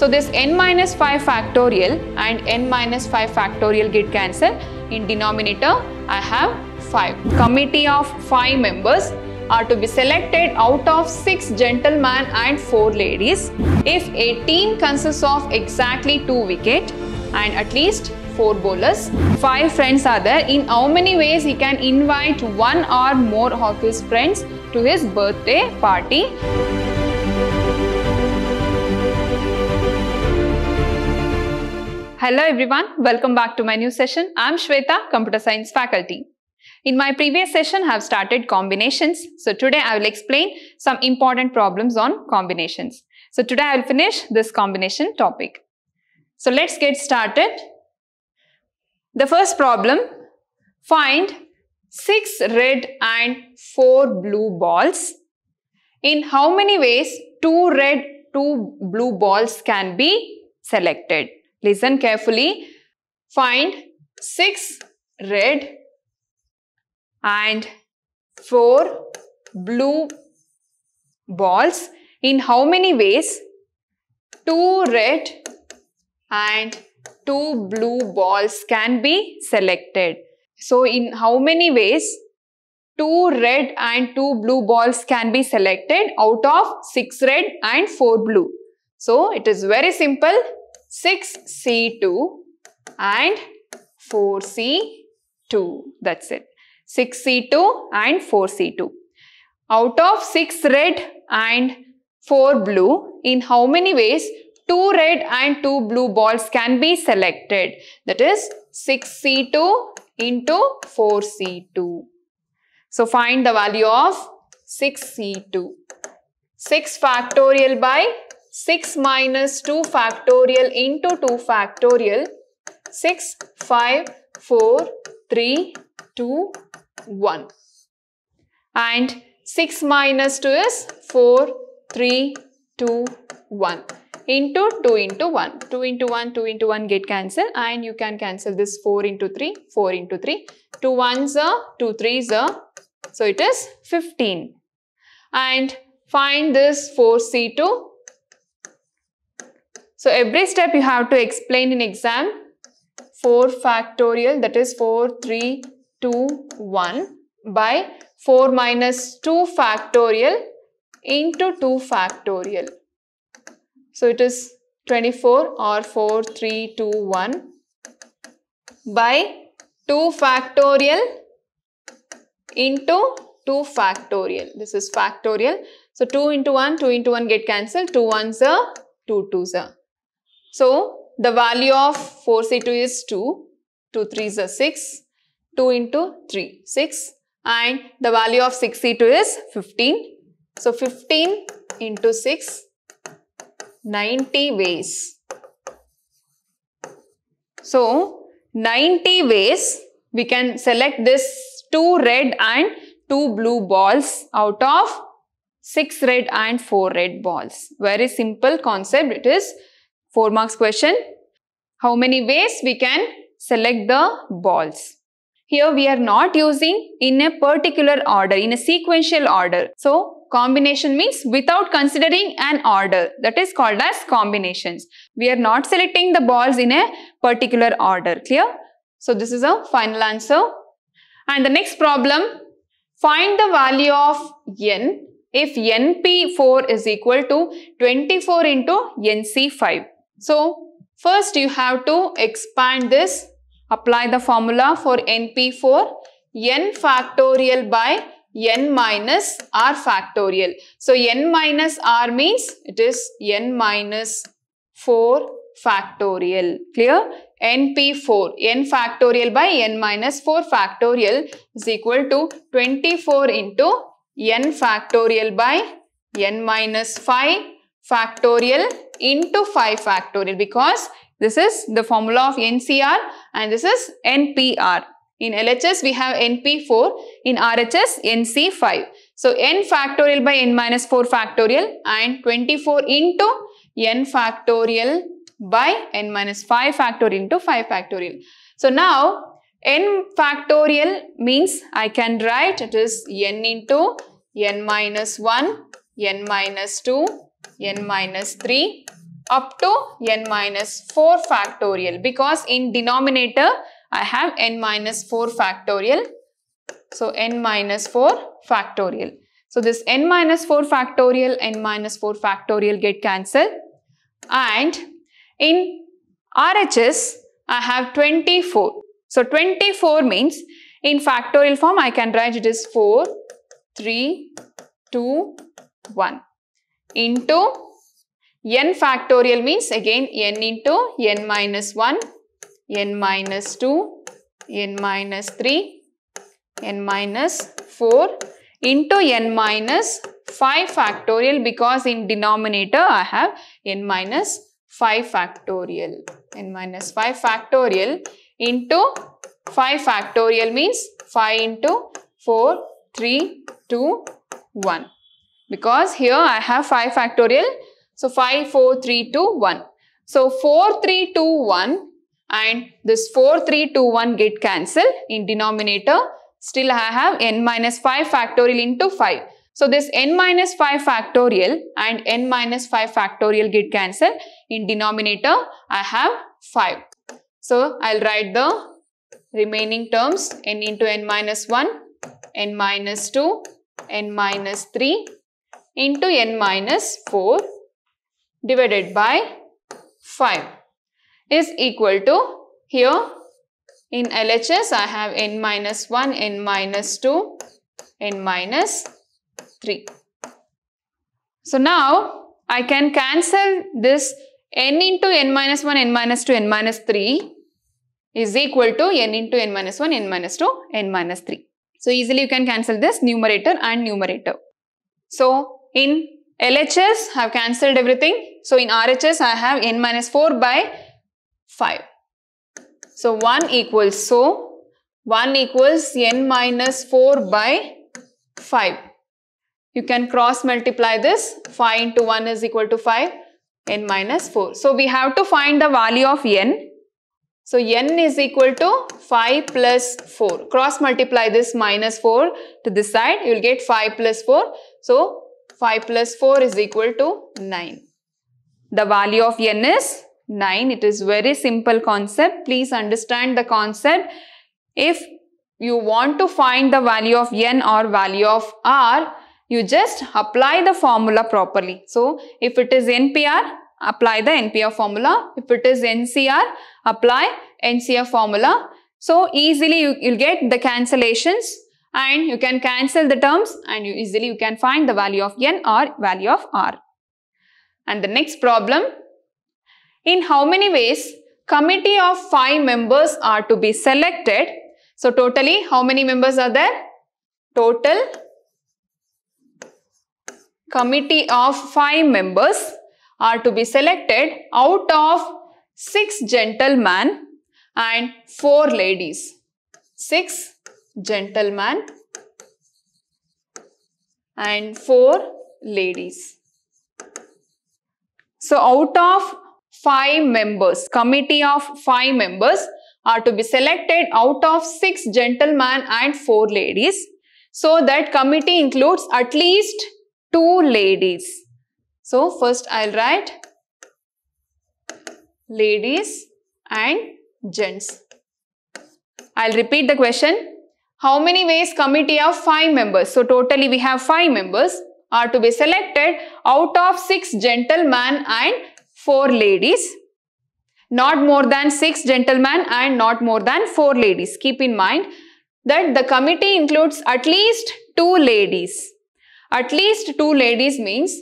So this n minus 5 factorial and n minus 5 factorial get cancelled. In denominator, I have 5. Committee of 5 members are to be selected out of 6 gentlemen and 4 ladies if a team consists of exactly 2 wicket and at least 4 bowlers. 5 friends are there. In how many ways he can invite one or more of his friends to his birthday party? Hello everyone, welcome back to my new session. I'm Shweta, Computer Science faculty. In my previous session, I have started combinations. So today I will explain some important problems on combinations. So today I will finish this combination topic. So let's get started. The first problem, find 6 red and 4 blue balls. In how many ways 2 red, 2 blue balls can be selected? Listen carefully. Find 6 red and 4 blue balls. In how many ways? 2 red and 2 blue balls can be selected. So, in how many ways 2 red and 2 blue balls can be selected out of 6 red and 4 blue. So, it is very simple 6C2 and 4C2. That's it. 6C2 and 4C2. Out of 6 red and 4 blue, in how many ways 2 red and 2 blue balls can be selected? That is 6C2 into 4C2. So find the value of 6C2. 6 factorial by 6 minus 2 factorial into 2 factorial 6, 5, 4, 3, 2, 1 and 6 minus 2 is 4, 3, 2, 1 into 2 into 1. 2 into 1, 2 into 1 get cancel. And you can cancel this 4 into 3, 4 into 3. 2 1s are 2 3s are. So it is 15 and find this 4C2 so every step you have to explain in exam 4 factorial that is 4, 3, 2, 1 by 4 minus 2 factorial into 2 factorial. So it is 24 or 4, 3, 2, 1 by 2 factorial into 2 factorial. This is factorial. So 2 into 1, 2 into 1 get cancelled. 2 ones are 2 twos are. So, the value of 4C2 is 2, 2 3s are 6, 2 into 3, 6 and the value of 6C2 is 15. So, 15 into 6, 90 ways. So, 90 ways we can select this 2 red and 2 blue balls out of 6 red and 4 red balls. Very simple concept it is 4 marks question. How many ways we can select the balls? Here we are not using in a particular order, in a sequential order. So, combination means without considering an order. That is called as combinations. We are not selecting the balls in a particular order. Clear? So, this is a final answer. And the next problem, find the value of n if np4 is equal to 24 into nc5. So, first you have to expand this, apply the formula for NP4, n factorial by n minus r factorial. So, n minus r means it is n minus 4 factorial. Clear? NP4, n factorial by n minus 4 factorial is equal to 24 into n factorial by n minus 5 factorial into 5 factorial because this is the formula of NCR and this is NPR. In LHS we have NP4, in RHS NC5. So n factorial by n minus 4 factorial and 24 into n factorial by n minus 5 factorial into 5 factorial. So now n factorial means I can write it is n into n minus 1, n minus 2, n minus 3, up to n minus 4 factorial because in denominator I have n minus 4 factorial. So n minus 4 factorial. So this n minus 4 factorial, n minus 4 factorial get cancelled and in RHS I have 24. So 24 means in factorial form I can write it as 4, 3, 2, 1 into n factorial means again n into n minus 1, n minus 2, n minus 3, n minus 4 into n minus 5 factorial because in denominator I have n minus 5 factorial. n minus 5 factorial into 5 factorial means 5 into 4, 3, 2, 1. Because here I have 5 factorial. So 5, 4, 3, 2, 1. So 4, 3, 2, 1 and this 4, 3, 2, 1 get cancelled in denominator. Still I have n minus 5 factorial into 5. So this n minus 5 factorial and n minus 5 factorial get cancelled. In denominator I have 5. So I'll write the remaining terms n into n minus 1, n minus 2, n minus 3 into n minus 4 divided by 5 is equal to here in LHS I have n minus 1, n minus 2, n minus 3. So now I can cancel this n into n minus 1, n minus 2, n minus 3 is equal to n into n minus 1, n minus 2, n minus 3. So easily you can cancel this numerator and numerator. So in LHS I have cancelled everything. So in RHS I have n minus 4 by 5. So 1 equals so 1 equals n minus 4 by 5. You can cross multiply this 5 into 1 is equal to 5 n minus 4. So we have to find the value of n so n is equal to 5 plus 4. Cross multiply this minus 4 to this side. You will get 5 plus 4. So 5 plus 4 is equal to 9. The value of n is 9. It is very simple concept. Please understand the concept. If you want to find the value of n or value of r, you just apply the formula properly. So if it is NPR, apply the NPR formula. If it is NCR, apply NCR formula. So easily you, will get the cancellations and you can cancel the terms and you easily you can find the value of N or value of R. And the next problem, in how many ways committee of 5 members are to be selected. So totally how many members are there? Total committee of 5 members are to be selected out of 6 gentlemen and 4 ladies. 6 gentlemen and 4 ladies. So out of 5 members, committee of 5 members are to be selected out of 6 gentlemen and 4 ladies. So that committee includes at least 2 ladies. So first I'll write ladies and gents. I'll repeat the question. How many ways committee of 5 members? So totally we have 5 members are to be selected out of 6 gentlemen and 4 ladies. Not more than 6 gentlemen and not more than 4 ladies. Keep in mind that the committee includes at least 2 ladies. At least 2 ladies means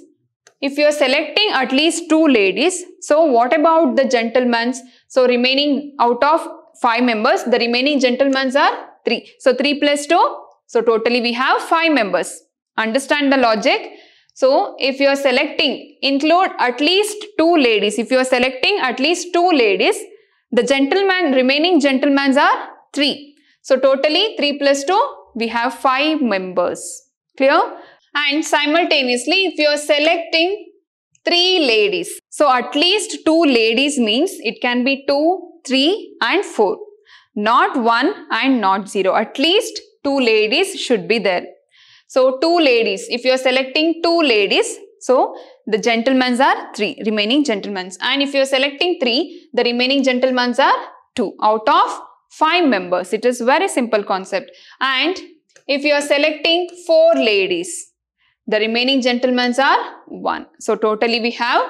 if you are selecting at least two ladies, so what about the gentlemen? So remaining out of five members, the remaining gentlemen are three. So three plus two, so totally we have five members. Understand the logic? So if you are selecting, include at least two ladies. If you are selecting at least two ladies, the gentlemen, remaining gentlemen are three. So totally 3 plus 2, we have 5 members. Clear? and simultaneously if you are selecting three ladies. So at least two ladies means it can be two, three and four. Not one and not zero. At least two ladies should be there. So two ladies. If you are selecting two ladies, So the gentlemen's are 3, remaining gentlemen's. And if you are selecting 3, the remaining gentlemen's are 2 out of 5 members. It is very simple concept. And if you are selecting 4 ladies, the remaining gentlemen's are 1. So totally we have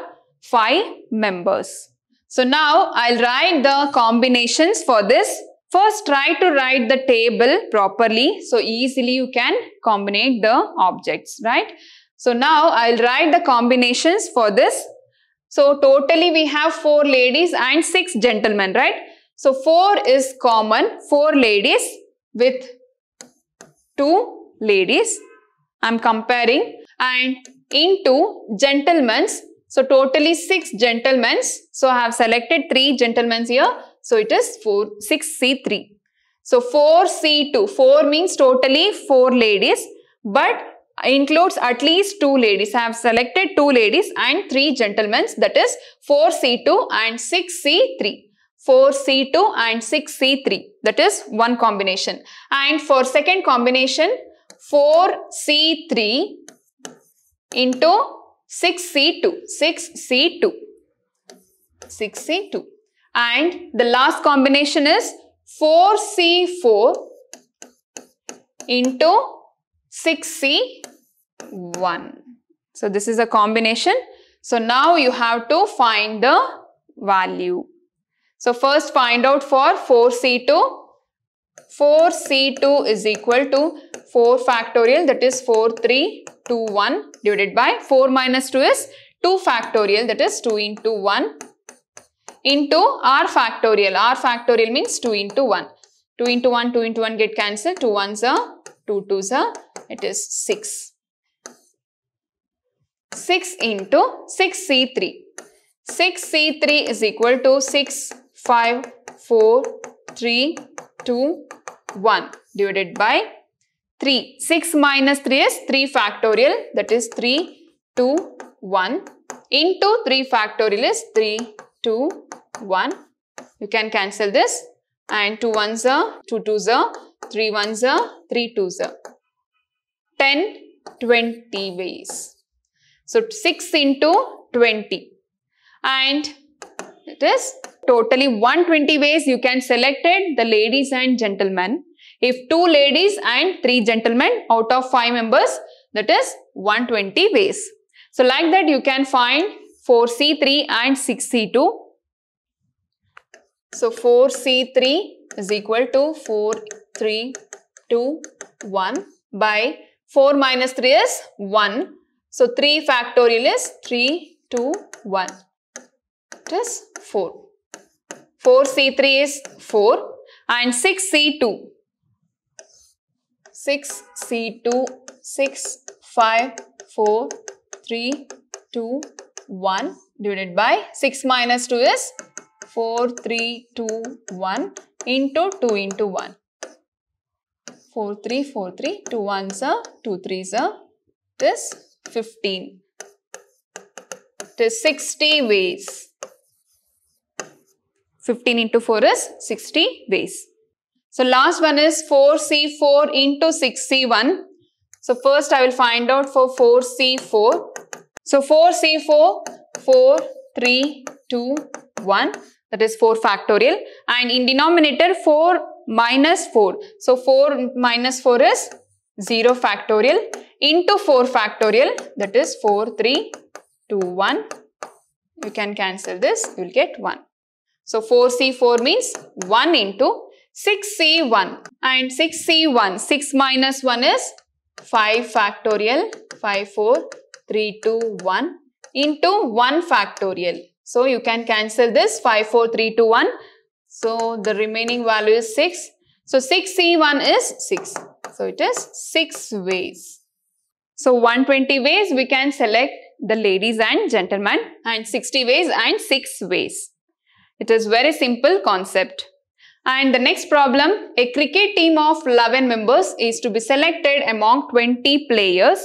5 members. So now I'll write the combinations for this. First try to write the table properly so easily you can combine the objects, right? So now I'll write the combinations for this. So totally we have 4 ladies and 6 gentlemen, right? So 4 is common, 4 ladies with 2 ladies. I'm comparing and into gentlemen's so totally 6 gentlemen's. So I have selected 3 gentlemen's here. So it is 4, 6C3. So 4C2. 4 means totally 4 ladies but includes at least 2 ladies. I have selected 2 ladies and 3 gentlemen that is 4C2 and 6C3. 4C2 and 6C3 that is one combination. And for second combination 4C3 into 6C2, 6C2, 6C2 and the last combination is 4C4 into 6C1. So this is a combination. So now you have to find the value. So first find out for 4C2. 4C2 is equal to 4 factorial that is 4, 3, 2, 1 divided by 4 minus 2 is 2 factorial that is 2 into 1 into r factorial. r factorial means 2 into 1. 2 into 1, 2 into 1 get cancelled. 2 1s are 2 2s are it is 6. 6 into 6c3. 6c3 is equal to 6, 5, 4, 3, 2, 1 divided by 3. 6 minus 3 is 3 factorial that is 3, 2, 1 into 3 factorial is 3, 2, 1. You can cancel this and 2 ones are 2 twos are 3 ones are 3 twos are 10, 20 ways. So 6 into 20 and it is totally 120 ways you can select it the ladies and gentlemen if two ladies and three gentlemen out of five members, that is 120 ways. So like that you can find 4C3 and 6C2. So 4C3 is equal to 4, 3, 2, 1 by 4 minus 3 is 1. So 3 factorial is 3, 2, 1. It is 4. 4C3 is 4 and 6C2 6, C2, 6, 5, 4, 3, 2, 1 divided by 6 minus 2 is 4, 3, 2, 1 into 2 into 1. 4, 3, 4, 3, 2 1s are 2 3s are this 15. It is 60 ways. 15 into 4 is 60 ways. So last one is 4C4 into 6C1. So first I will find out for 4C4. So 4C4, 4, 3, 2, 1 that is 4 factorial and in denominator 4 minus 4. So 4 minus 4 is 0 factorial into 4 factorial that is 4, 3, 2, 1. You can cancel this, you will get 1. So 4C4 means 1 into 6C1 and 6C1, 6 minus 1 is 5 factorial, 5, 4, 3, 2, 1 into 1 factorial. So you can cancel this 5, 4, 3, 2, 1. So the remaining value is 6. So 6C1 is 6. So it is 6 ways. So 120 ways we can select the ladies and gentlemen and 60 ways and 6 ways. It is very simple concept. And the next problem, a cricket team of 11 members is to be selected among 20 players,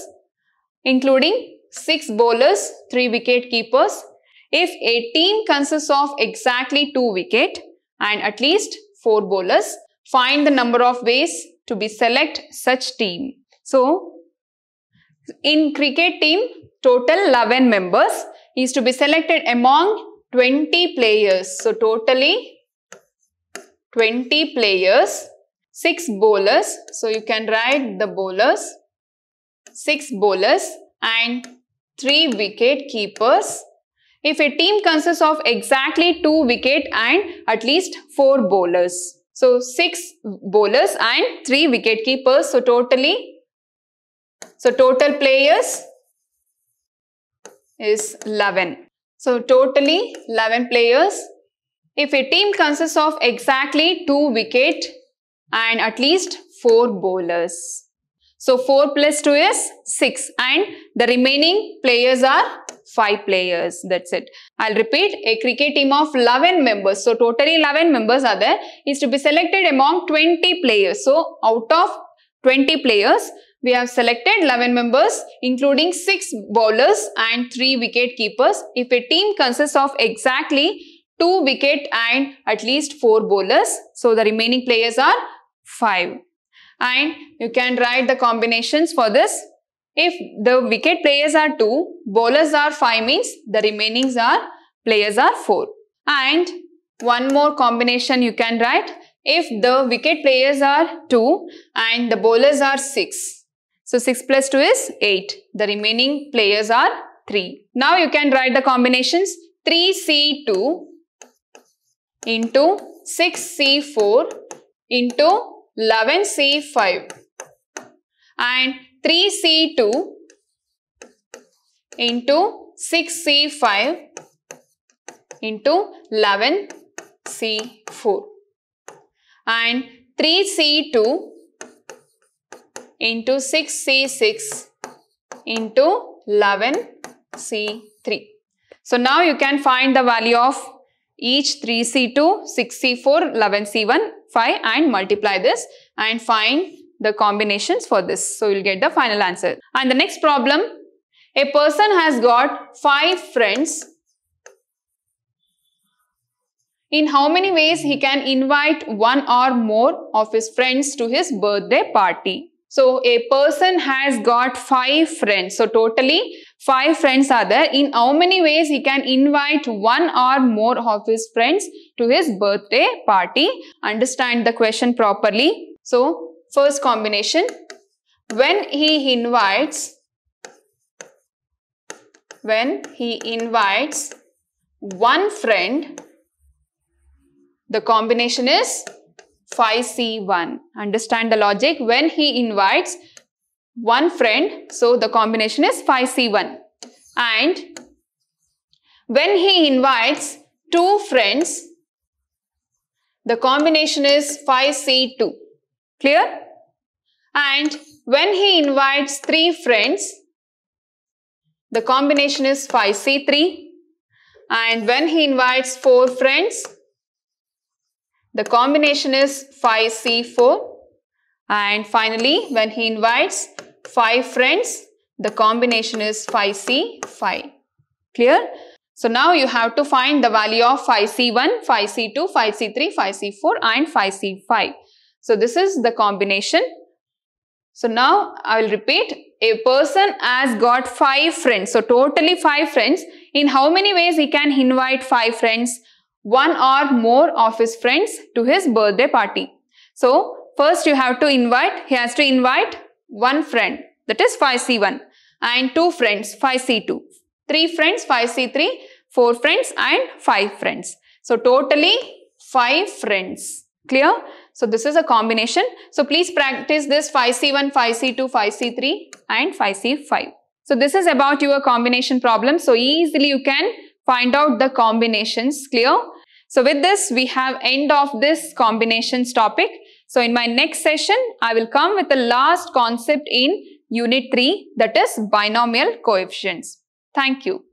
including 6 bowlers, 3 wicket keepers. If a team consists of exactly 2 wicket and at least 4 bowlers, find the number of ways to be select such team. So, in cricket team, total 11 members is to be selected among 20 players. So totally 20 players, 6 bowlers. So you can write the bowlers, 6 bowlers and 3 wicket keepers. If a team consists of exactly 2 wicket and at least 4 bowlers. So 6 bowlers and 3 wicket keepers. So totally, so total players is 11. So totally 11 players. If a team consists of exactly 2 wicket and at least 4 bowlers. So 4 plus 2 is 6 and the remaining players are 5 players. That's it. I'll repeat a cricket team of 11 members. So totally 11 members are there is to be selected among 20 players. So out of 20 players, we have selected 11 members including 6 bowlers and 3 wicket keepers. If a team consists of exactly 2 wicket and at least 4 bowlers, so the remaining players are 5. And you can write the combinations for this. If the wicket players are 2, bowlers are 5 means the remainings are players are 4. And one more combination you can write. If the wicket players are 2 and the bowlers are 6, so 6 plus 2 is 8. The remaining players are 3. Now you can write the combinations 3C2 into 6C4 into 11C5 and 3C2 into 6C5 into 11C4 and 3C2 into 6C6 into 11C3. So now you can find the value of each 3C2, 6C4, 11C1, 5 and multiply this and find the combinations for this. So you'll get the final answer. And the next problem, a person has got 5 friends. In how many ways he can invite one or more of his friends to his birthday party? So a person has got five friends. So totally five friends are there. In how many ways he can invite one or more of his friends to his birthday party? Understand the question properly. So first combination. When he invites, when he invites one friend, the combination is 5C1. Understand the logic? When he invites one friend, so the combination is 5C1. And when he invites two friends, the combination is 5C2. Clear? And when he invites three friends, the combination is 5C3. And when he invites four friends, the combination is 5C4 and finally when he invites 5 friends the combination is 5C5. Clear? So now you have to find the value of 5C1, 5C2, 5C3, 5C4 and 5C5. So this is the combination. So now I will repeat. A person has got 5 friends. So totally 5 friends. In how many ways he can invite 5 friends? one or more of his friends to his birthday party. So, first you have to invite, he has to invite one friend that is 5C1 and two friends 5C2, three friends 5C3, four friends and five friends. So, totally five friends. Clear? So, this is a combination. So, please practice this 5C1, 5C2, 5C3 and 5C5. So, this is about your combination problem. So, easily you can find out the combinations. Clear? So with this, we have end of this combinations topic. So in my next session, I will come with the last concept in Unit 3 that is binomial coefficients. Thank you.